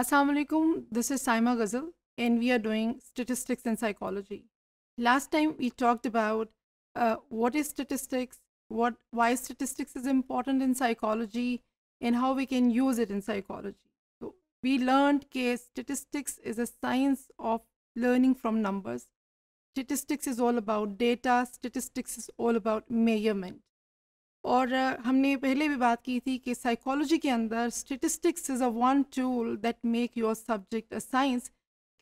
Assalamu alaikum. This is Saima Ghazal, and we are doing statistics and psychology. Last time we talked about uh, what is statistics, what why statistics is important in psychology, and how we can use it in psychology. So we learned that statistics is a science of learning from numbers. Statistics is all about data. Statistics is all about measurement. और हमने पहले भी बात की थी कि psychology के अंदर statistics is a one tool that make your subject a science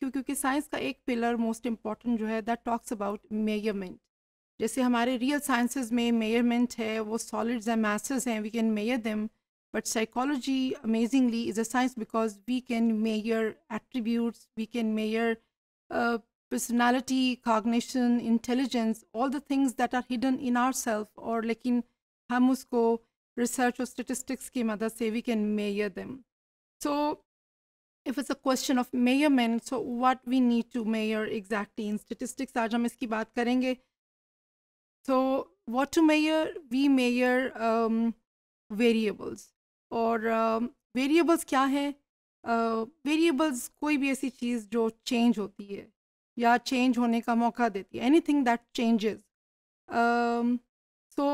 क्यों क्योंकि साइंस का एक पिलर मोस्ट इंपॉर्टेंट जो है दैट टॉक्स अबाउट मेयरमेंट जैसे हमारे रियल साइंसेस में मेयरमेंट है वो सॉलिड्स हैं मैसेज हैं we can measure them but psychology amazingly is a science because we can measure attributes we can measure personality cognition, intelligence, all the things that are hidden in ourselves or लेकिन हम उसको research और statistics की मदद से we can measure them so if is a question of measurement so what we need to measure exactly in statistics आज हम इसकी बात करेंगे। So what to measure we measure variables और um, वेरिएबल्स uh, क्या हैं? वेरिएबल्स uh, कोई भी ऐसी चीज़ जो चेंज होती है या चेंज होने का मौका देती है anything that changes so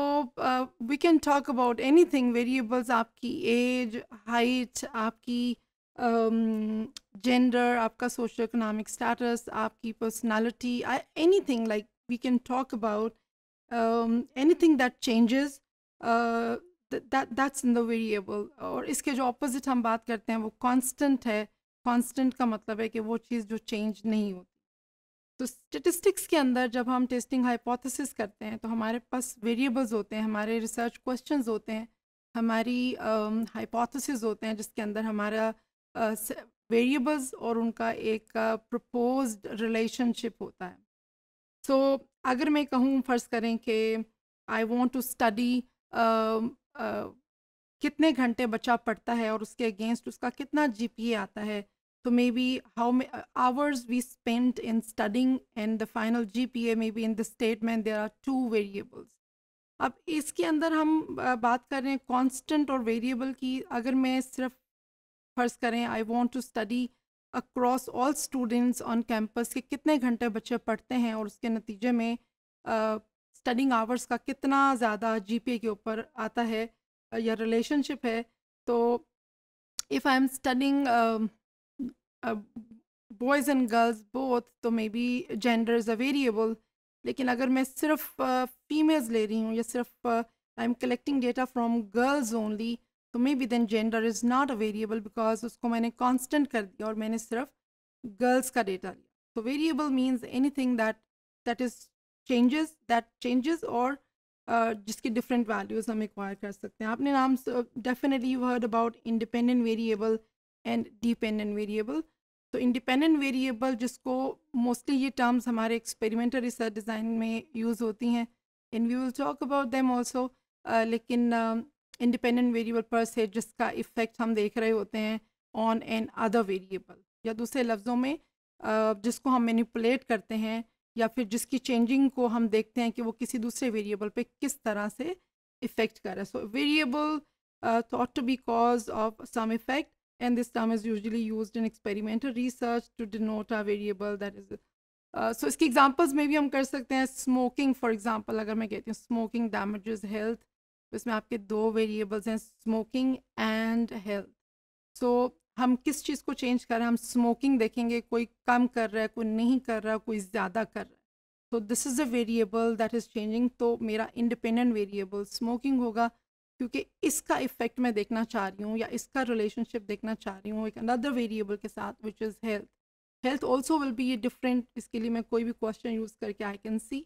we can talk about anything variables आपकी एज हाइट आपकी जेंडर um, आपका सोशल इकोनॉमिक स्टेटस आपकी personality anything like we can talk about anything that changes that's in the variable और इसके जो opposite हम बात करते हैं वो कॉन्स्टेंट है. कॉन्स्टेंट का मतलब है कि वो चीज़ जो चेंज नहीं होती। तो स्टेटिस्टिक्स के अंदर जब हम टेस्टिंग हाइपोथेसिस करते हैं तो हमारे पास वेरिएबल्स होते हैं हमारे रिसर्च क्वेश्चंस होते हैं हमारी हाइपोथेसिस um, होते हैं जिसके अंदर हमारा वेरिएबल्स uh, और उनका एक प्रपोज uh, रिलेशनशिप होता है। सो so, अगर मैं कहूँ फ़र्ज़ करें कि आई वॉन्ट टू स्टडी कितने घंटे बच्चा पढ़ता है और उसके अगेंस्ट उसका कितना जीपीए आता है so maybe how uh, hours we spent in studying and the final GPA maybe in the statement there are two variables. अब इसके अंदर हम बात कर रहे हैं कांस्टेंट और वेरिएबल की अगर मैं सिर्फ़ फ़र्ज़ करें I want to study across all students on campus के कितने घंटे बच्चे पढ़ते हैं और उसके नतीजे में स्टडिंग आवर्स का कितना ज़्यादा जीपीए के ऊपर आता है या रिलेशनशिप है तो if I am studying boys and girls both तो maybe gender is a variable लेकिन अगर मैं सिर्फ़ फीमेल्स uh, ले रही हूँ या सिर्फ़ I am collecting data from girls only तो maybe then gender is not a variable because उसको मैंने कांस्टेंट कर दिया और मैंने सिर्फ़ गर्ल्स का डेटा लिया। तो variable means anything that that is changes that changes और जिसकी डिफरेंट वैल्यूज़ हम एक्वायर कर सकते हैं। आपने नाम definitely heard about independent variable and dependent variable तो इंडिपेंडेंट वेरिएबल जिसको मोस्टली ये टर्म्स हमारे एक्सपेरिमेंटल रिसर्च डिज़ाइन में यूज़ होती हैं in we will talk about them also लेकिन इंडिपेंडेंट वेरिएबल पर से जिसका इफ़ेक्ट हम देख रहे होते हैं ऑन एन अदर वेरिएबल या दूसरे लफ्ज़ों में uh, जिसको हम मैनिपुलेट करते हैं या फिर जिसकी चेंजिंग को हम देखते हैं कि वो किसी दूसरे वेरिएबल पे किस तरह से इफ़ेक्ट कर रहा है। So variable thought to be cause of some effect and this term is usually used in experimental research to denote a variable that is so uh, इसके एग्जाम्पल्स में भी हम कर सकते हैं स्मोकिंग फॉर एग्ज़ाम्पल अगर मैं कहती हूँ स्मोकिंग डैमेजेस हेल्थ तो इसमें आपके दो वेरिएबल्स हैं स्मोकिंग एंड हेल्थ सो हम किस चीज़ को चेंज कर रहे हैं? हम स्मोकिंग देखेंगे कोई कम कर रहा है कोई नहीं कर रहा कोई ज़्यादा कर रहा है। So this is a variable that is changing तो मेरा इंडिपेंडेंट वेरिएबल स्मोकिंग होगा क्योंकि इसका इफ़ेक्ट मैं देखना चाह रही हूँ या इसका रिलेशनशिप देखना चाह रही हूँ, एक अनदर वेरिएबल के साथ which is health health also will be different इसके लिए मैं कोई भी क्वेश्चन यूज़ करके आई कैन सी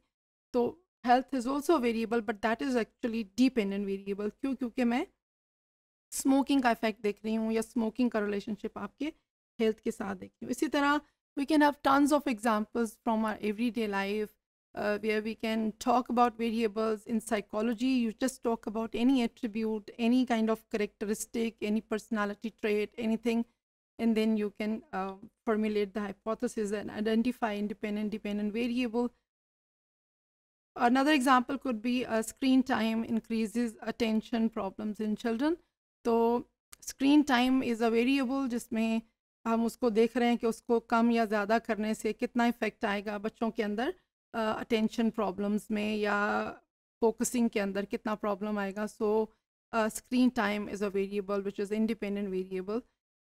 तो health is also variable but that is actually dependent variable क्यों? क्योंकि मैं स्मोकिंग का इफ़ेक्ट देख रही हूँ या स्मोकिंग का रिलेशनशिप आपके हेल्थ के साथ देख रही हूँ। इसी तरह we can have tons of examples from our everyday life uh, where we can talk about variables in psychology. You just talk about any attribute, any kind of characteristic, any personality trait, anything, and then you can uh, formulate the hypothesis and identify independent dependent variable. Another example could be a screen time increases attention problems in children. So screen time is a variable just may हम उसको देख रहे हैं कि उसको कम या ज़्यादा करने से कितना इफ़ेक्ट आएगा बच्चों के अंदर अटेंशन प्रॉब्लम्स में या फोकसिंग के अंदर कितना प्रॉब्लम आएगा so screen time is a variable which is independent variable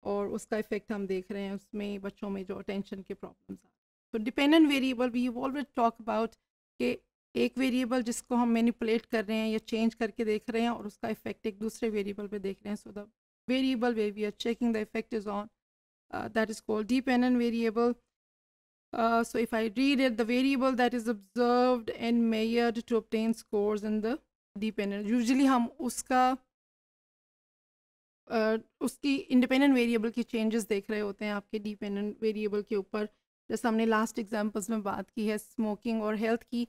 और उसका इफ़ेक्ट हम देख रहे हैं, उसमें बच्चों में जो अटेंशन के प्रॉब्लम्स आ तो dependent variable we already talk about कि एक वेरिएबल जिसको हम मैनिपुलेट कर रहे हैं या चेंज करके देख रहे हैं और उसका इफ़ेक्ट एक दूसरे वेरिएबल पे देख रहे हैं। So the variable way we are checking the effect is on that is called dependent variable Uh, so if I read it, the variable that is observed and measured to obtain scores in the dependent. Usually हम उसका uh, उसकी independent variable की changes देख रहे होते हैं आपके dependent variable के ऊपर जैसे हमने लास्ट एग्जांपल्स में बात की है स्मोकिंग और हेल्थ की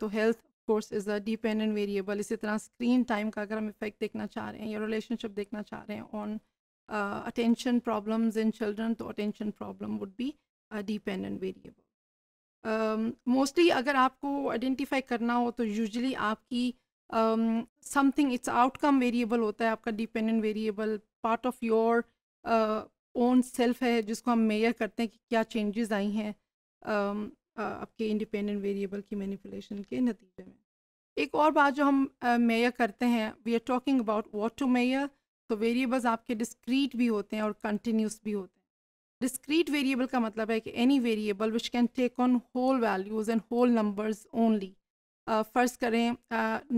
तो health course is a dependent variable इसी तरह स्क्रीन टाइम का अगर हम इफ़ेक्ट देखना चाह रहे हैं या रिलेशनशिप देखना चाह रहे हैं on attention problems in children तो attention problem would be dependent variable mostly अगर आपको आइडेंटिफाई करना हो तो यूजली आपकी समथिंग इट्स आउटकम वेरिएबल होता है आपका dependent variable part of your own self है जिसको हम मेयर करते हैं कि क्या चेंजेस आई हैं आपके इंडिपेंडेंट वेरिएबल की मैनिपुलेशन के नतीजे में। एक और बात जो हम मेयर uh, करते हैं we are talking about what to measure तो वेरिएबल्स आपके डिस्क्रीट भी होते हैं और कंटिन्यूस भी होते हैं। डिस्क्रीट वेरिएबल का मतलब है कि any variable which can take on whole values and whole numbers only फ़र्ज़ करें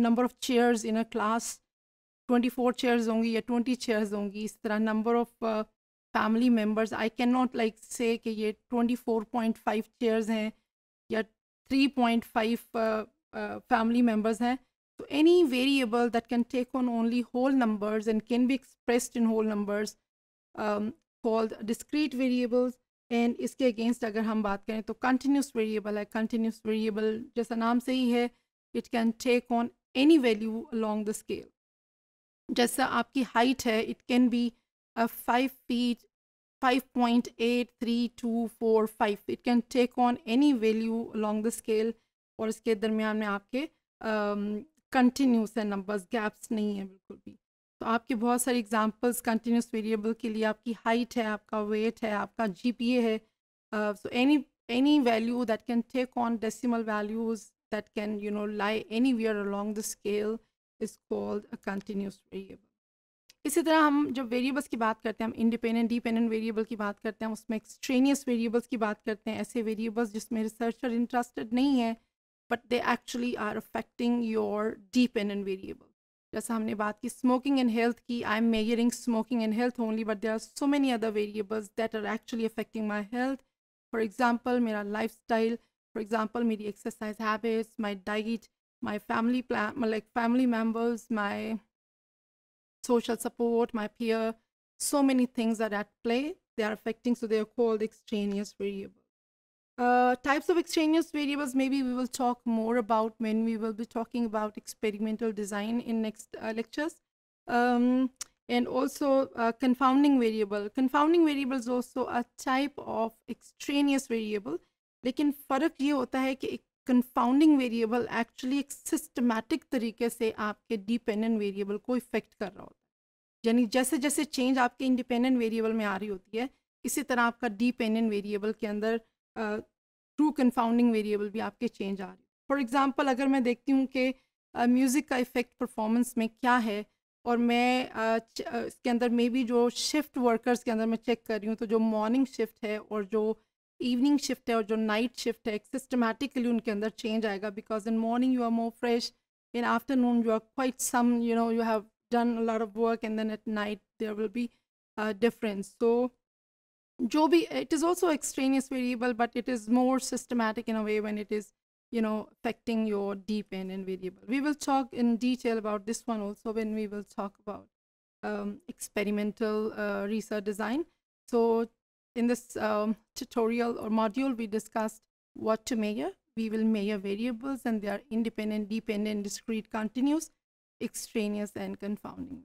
number of chairs in a class twenty four chairs होंगी या ट्वेंटी चेयर्स होंगी, इस तरह number of family members I can not like say कि ये twenty four point five chairs हैं या three point five family members हैं. तो any variable that can take on only whole numbers and can be expressed in whole numbers called discrete variables and इसके against अगर हम बात करें तो कंटिन्यूस वेरिएबल है कंटिन्यूस वेरिएबल जैसा नाम से ही है it can take on any value along the scale जैसा आपकी हाइट है it can be a 5 feet 5.83245 it can take on any value along the scale और इसके दरमियान में आपके कंटिन्यूस है नंबर्स गैप्स नहीं है बिल्कुल भी। तो आपके बहुत सारे एग्जांपल्स कंटिन्यूस वेरिएबल के लिए आपकी हाइट है, आपका वेट है, आपका जीपीए है। So any any value that can take on on values that can you know lie any anywhere along the scale is called a continuous variable इसी तरह हम जब वेरिएबल्स की बात करते हैं, हम इंडिपेंडेंट डिपेंडेंट वेरिएबल की बात करते हैं उसमें एक्सट्रेनियस वेरिएबल्स की बात करते हैं, ऐसे वेरिएबल्स जिसमें रिसर्चर इंटरेस्टेड नहीं है but they actually are affecting your dependent variable जैसा हमने बात की स्मोकिंग एंड हेल्थ की I am measuring smoking and health only but there are so many other variables that are actually affecting my health for example मेरा lifestyle for example मेरी exercise habits my diet my family plan like family members my social support, my peer, so many things are at play. They are affecting, so they are called extraneous variables. Uh, types of extraneous variables, maybe we will talk more about when we will be talking about experimental design in next uh, lectures. Um, and also uh, confounding variable. Confounding variable is also a type of extraneous variable. लेकिन फ़र्क ये होता है कि एक confounding variable actually एक systematic तरीके से आपके डिपेंडेंट वेरिएबल को इफ़ेक्ट कर रहा होता है यानी जैसे जैसे चेंज आपके इंडिपेंडेंट वेरिएबल में आ रही होती है इसी तरह आपका डिपेंडेंट वेरिएबल के अंदर ट्रू कंफाउंडिंग वेरिएबल भी आपके चेंज आ रही है। फॉर एग्ज़ाम्पल अगर मैं देखती हूँ कि म्यूज़िक का इफ़ेक्ट परफॉर्मेंस में क्या है और मैं uh, इसके अंदर मे बी जो शिफ्ट वर्कर्स के अंदर मैं चेक कर रही हूँ तो जो मॉर्निंग शिफ्ट है और जो इवनिंग शिफ्ट है और जो नाइट शिफ्ट है सिस्टमेटिकली उनके अंदर चेंज आएगा because in morning you are more fresh in afternoon you are quite some you know you have done a lot of work and then at night there will be a difference so jo bhi it is also extraneous variable but it is more systematic in a way when it is you know affecting your dependent variable we will talk in detail about this one also when we will talk about um, experimental uh, research design so in this um, tutorial or module, we discussed what to measure. We will measure variables and they are independent, dependent, discrete, continuous, extraneous, and confounding.